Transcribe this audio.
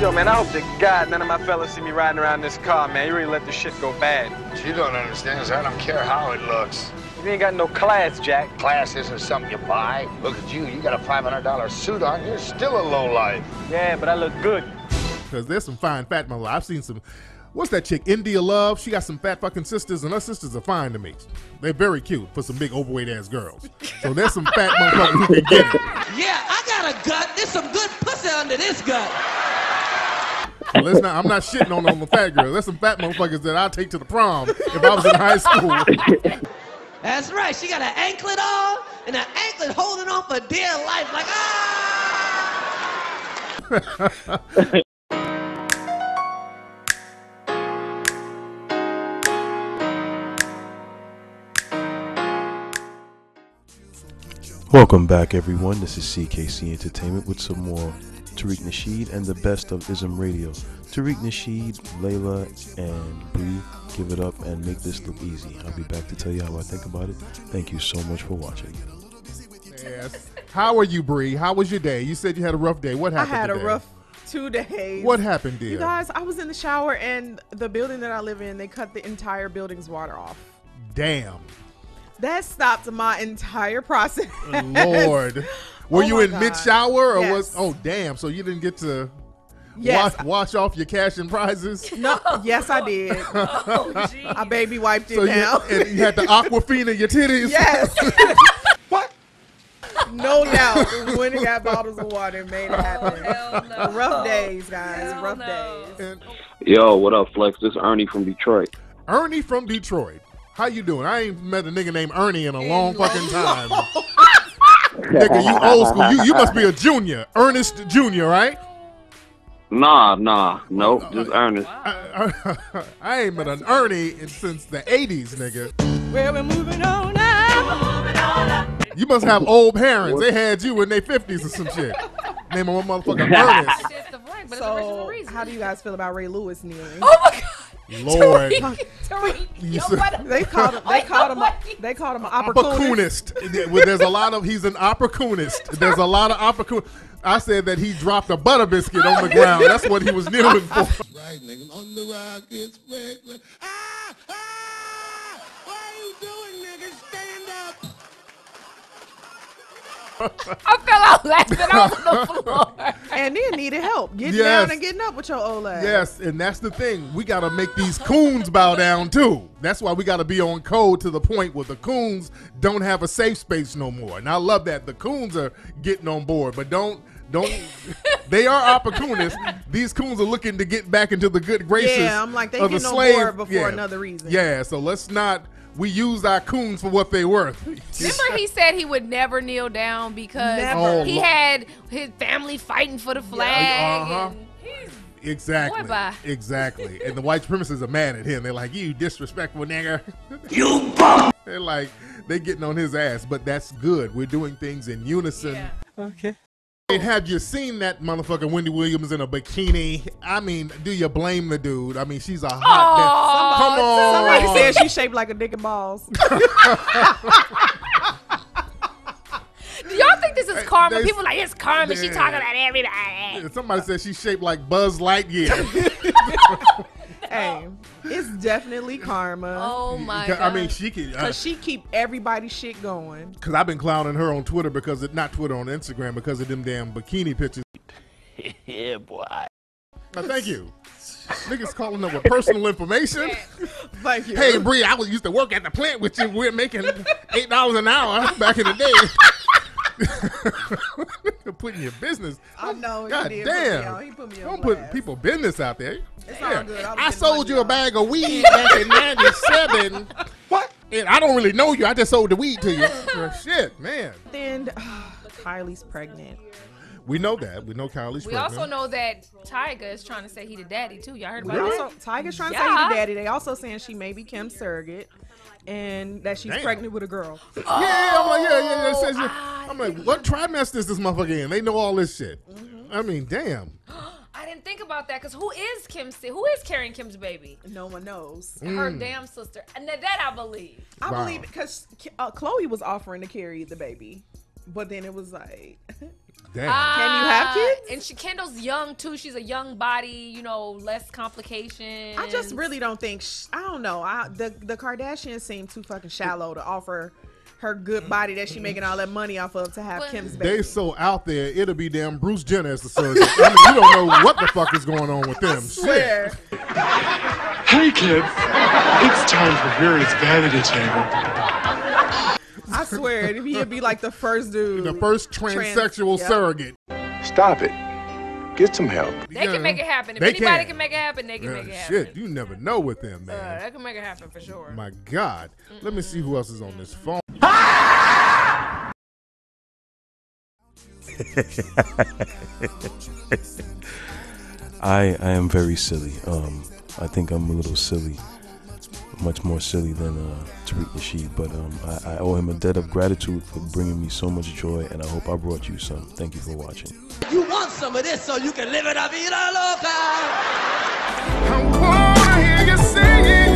Yo, man, I hope to God none of my fellas see me riding around this car, man. You really let this shit go bad. What you don't understand is I don't care how it looks. You ain't got no class, Jack. Class isn't something you buy. Look at you. You got a $500 suit on. You're still a lowlife. Yeah, but I look good. Because there's some fine fat mother. I've seen some. What's that chick? India Love. She got some fat fucking sisters, and her sisters are fine to me. They're very cute for some big overweight ass girls. So there's some fat motherfuckers who can get it. Yeah, I got a gut. There's some good pussy under this gut. Well, let's not, I'm not shitting on, on the fat girls. There's some fat motherfuckers that I'll take to the prom if I was in high school. That's right. She got an anklet on and an anklet holding on for dear life. Like, ah! Welcome back, everyone. This is CKC Entertainment with some more Tariq Nasheed and the best of IZM Radio. Tariq Nasheed, Laila, and Brie, give it up and make this look easy. I'll be back to tell you how I think about it. Thank you so much for watching. yes. How are you, Brie? How was your day? You said you had a rough day. What happened? I happened? had a rough two days. What happened, dear? You guys, I was in the shower and the building that I live in, they cut the entire building's water off. Damn. That stopped my entire process. Lord. Were Oh you in God. mid shower or Yes. was oh damn, so you didn't get to Yes. wash, wash off your cash and prizes? No, yes, I did. Oh, I baby wiped it So you, down. and you had the aquafina in your titties? yes. what? no doubt. When it got bottles of water, it made it oh, happen. Hell no. Rough days, guys. Hell rough no. days. Yo, what up, Flex? This is Ernie from Detroit. Ernie from Detroit. How you doing? I ain't met a nigga named Ernie in a long fucking time. Nigga, you old school. You, you must be a junior. Ernest Junior, right? Nah, nah, nope, just Ernest. I, I ain't been an Ernie since the 80s, nigga. Well, we're moving on now. You must have old parents. They had you in their 50s or some shit. Name of one motherfucker Ernest. It's the flag, but it's the original So, how do you guys feel about Ray Lewis kneeling? Oh my God. Lord. Tariq, Tariq, You said- They called him. They Wait, called him. They called him an opportunist. opportunist. There's a lot of he's an opportunist. There's a lot of opportunist. I said that he dropped a butter biscuit on the ground. That's what he was kneeling for. Right, nigga. On the rock, it's red. red. Ah! Ah! What are you doing, nigga? Stand up! I fell out laughing on the floor. and then needed help getting Yes. down and getting up with your old ass. Yes, and that's the thing. We got to make these coons bow down too. That's why we got to be on code to the point where the coons don't have a safe space no more. And I love that the coons are getting on board, but don't don't. they are opportunists. These coons are looking to get back into the good graces. Yeah, I'm like, they of the getting on slave. board before yeah. another reason. Yeah, so let's not. We used our coons for what they worth. Remember, he said he would never kneel down because Never. Oh, he had his family fighting for the flag. uh-huh. and he's Exactly. Boy, bye. Exactly. and the white supremacists are mad at him. They're like, "You disrespectful nigga." You bum. They're like, they're getting on his ass, but that's good. We're doing things in unison. Yeah. Okay. And have you seen that motherfucker Wendy Williams in a bikini? I mean, do you blame the dude? I mean, she's a hot. Aw, Come on. Somebody said she shaped like a dick and balls. Do y'all think this is karma? they- People like it's karma. She Yeah. talking about everybody. Somebody said she's shaped like Buzz Lightyear. hey, it's definitely karma. Oh my god. I mean, she could. Uh, Cause she keep everybody's shit going. Because I've been clowning her on Twitter because it, not Twitter on Instagram because of them damn bikini pictures. Yeah, boy. Now, thank you. Niggas calling up with personal information. Thank you. Hey, Brie, I was used to work at the plant with you. We're making eight dollars an hour back in the day. Putting your business. I know. he God did put me damn. on. He put me on Don't put blast. people business out there. It's all good. I I sold money you a bag of weed back in '97. what? And I don't really know you. I just sold the weed to you. Shit, man. Then uh, Kylie's pregnant. We know that. We know Kylie's we pregnant. We also know that Tyga is trying to say he the daddy too. Y'all heard They about also, that? Tyga's trying to say he the daddy. They also saying she may be Kim's surrogate, and that she's Damn. pregnant with a girl. Yeah, I'm like, yeah, yeah, yeah. It says- Ah, I'm like, what trimester is this motherfucker in? They know all this shit. Mm-hmm. I mean, damn. I didn't think about that because who is Kim's? Who is carrying Kim's baby? No one knows. Her damn sister. And that, that I believe. I Mm. Wow. believe because uh, Khloe was offering to carry the baby, but then it was like, Damn. Can you have kids? And she Kendall's young too. She's a young body. You know, less complications. I just really don't think. Sh- I don't know. I, the the Kardashians seem too fucking shallow to offer her good body that she making all that money off of to have Well- Kim's They so out there, it'll be damn Bruce Jenner as the surgeon. I mean, you don't know what the fuck is going on with them. Shit. Swear. Hey kids, it's time for Harriet's Vanity Table. I swear, he'd be like the first dude. The first transsexual yep. surrogate. Stop it. Get some help. They can make it happen. If They anybody can. can. make it happen, they can Uh, make it happen. shit, you never know with them, Uh, man. they can make it happen for sure. My God. Let me see who else is on this phone. I I am very silly. Um, I think I'm a little silly, much more silly than uh, Tariq Nasheed. But um, I, I owe him a debt of gratitude for bringing me so much joy, and I hope I brought you some. Thank you for watching. You want some of this so you can live it up, vida loca. I wanna hear you.